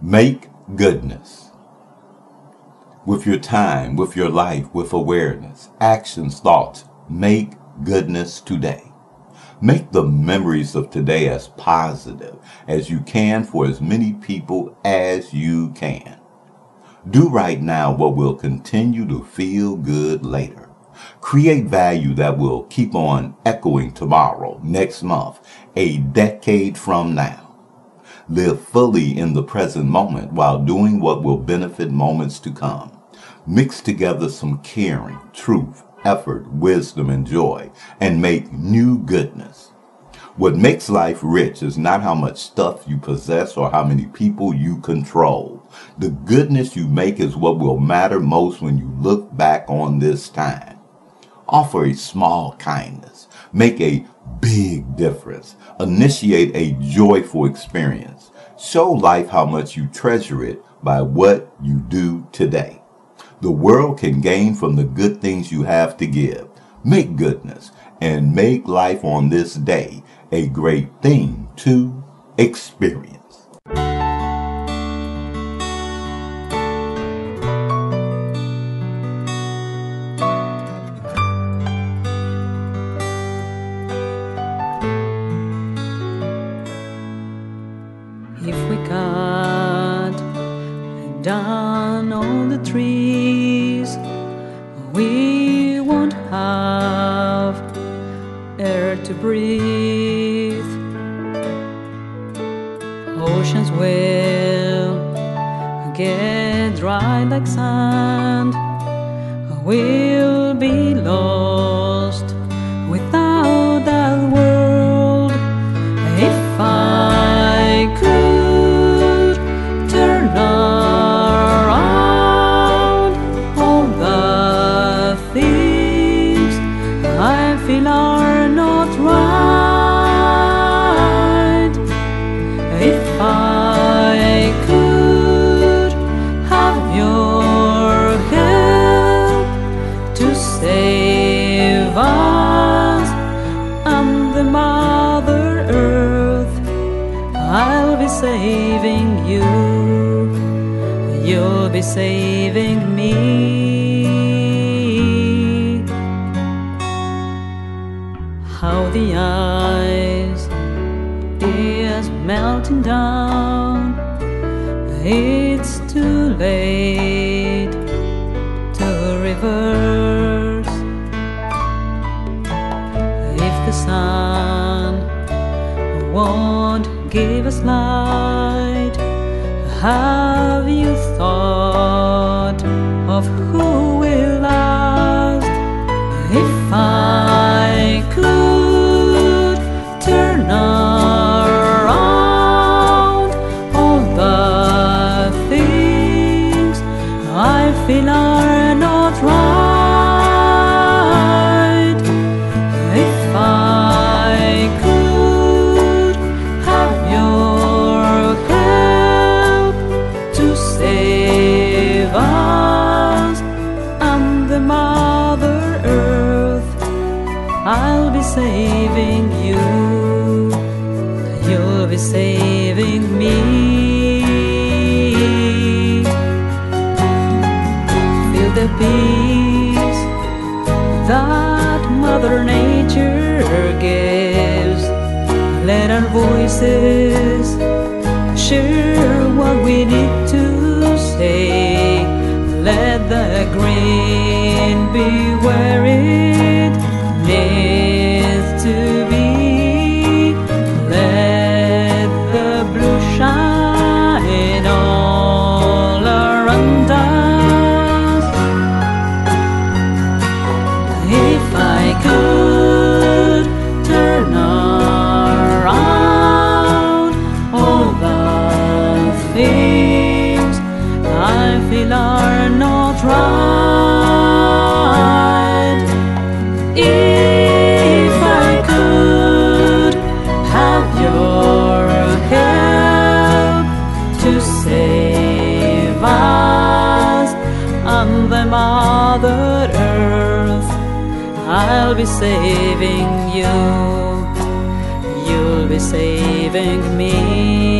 Make goodness. With your time, with your life, with awareness, actions, thoughts, make goodness today. Make the memories of today as positive as you can for as many people as you can. Do right now what will continue to feel good later. Create value that will keep on echoing tomorrow, next month, a decade from now. Live fully in the present moment while doing what will benefit moments to come. Mix together some caring, truth, effort, wisdom, and joy, and make new goodness. What makes life rich is not how much stuff you possess or how many people you control. The goodness you make is what will matter most when you look back on this time. Offer a small kindness. Make a big difference. Initiate a joyful experience. Show life how much you treasure it by what you do today. The world can gain from the good things you have to give. Make goodness and make life on this day a great thing to experience. Down all the trees, we won't have air to breathe. Oceans will get dry like sand. We'll be lost saving you. You'll be saving me. How the ice is melting down. It's too late to reverse. If the sun won't give us light, have you thought of who us and the Mother Earth, I'll be saving you. You'll be saving me. Feel the peace that Mother Nature gives. Let our voices share what we need to Mother Earth, I'll be saving you. You'll be saving me.